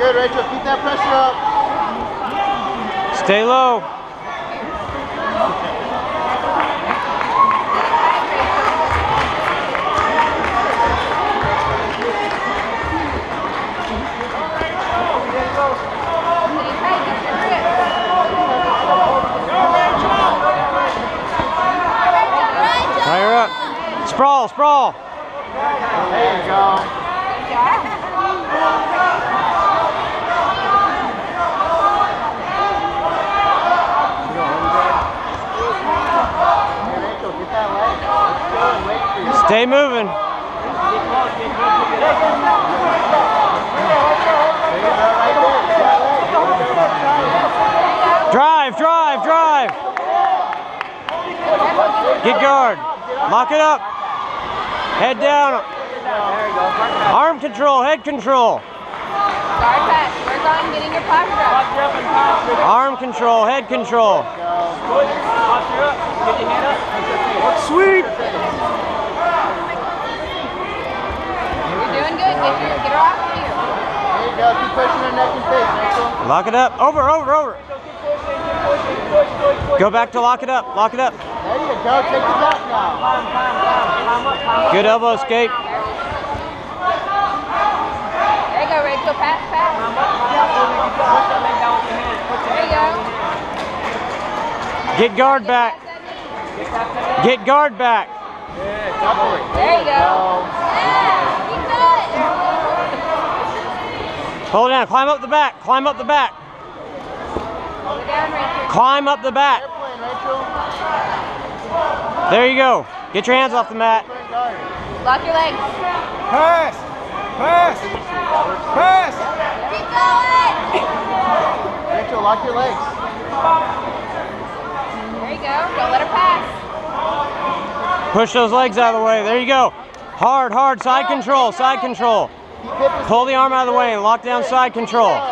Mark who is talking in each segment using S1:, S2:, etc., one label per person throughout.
S1: Good, Rachel. Keep that pressure up. Stay low.
S2: Sprawl, sprawl.
S1: There you go. That moving.
S2: Drive, drive, drive. Get guard. Lock it up. Head down. Arm control, head control.
S3: Guard pass. Work on getting your posture up.
S2: Arm control, head control.
S3: Get, her off of.
S1: There you go. Keep pushing her neck and face.
S2: Lock it up. Over, over, over. Go back to lock it up. Lock it up.
S1: There you go. Take the back now.
S2: Good elbow escape.
S3: There you go, Rachel. Pass, pass. There you go.
S2: Get guard back. Get guard back.
S3: There you go. Yeah, keep going.
S2: Hold it down. Climb up the back. Climb up the back.
S3: Hold it down, Rachel.
S2: Climb up the back.
S1: Airplane, Rachel.
S2: There you go. Get your hands off the mat.
S3: Lock your legs.
S4: Pass! Pass! Pass!
S3: Keep going.
S1: Rachel, lock your legs.
S3: There you go. Don't let her pass.
S2: Push those legs out of the way. There you go. Hard, hard. Side control. Side control.
S1: Keep hip escape.
S2: Pull the arm out of the way and lock down side control.
S3: There.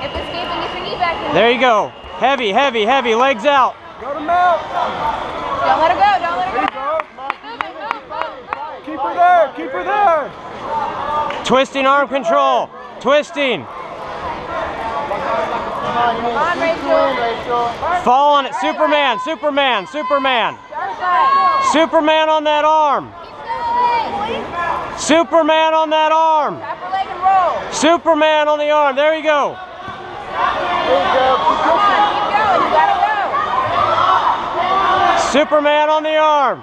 S3: Hip escape and get your knee back in there.
S2: There you go. Heavy, heavy, heavy. Legs out.
S4: Go to mount!
S3: Don't let her go. Don't let her go.
S4: Keep her there! Keep her there!
S2: Twisting arm control. Twisting.
S1: Come on, you need
S3: on,
S1: to squeeze
S3: Rachel.
S2: Fall on it. Superman, Superman, Superman. Superman on that arm. Superman on that arm. Superman on the arm. There you
S3: go.
S2: Superman on the arm.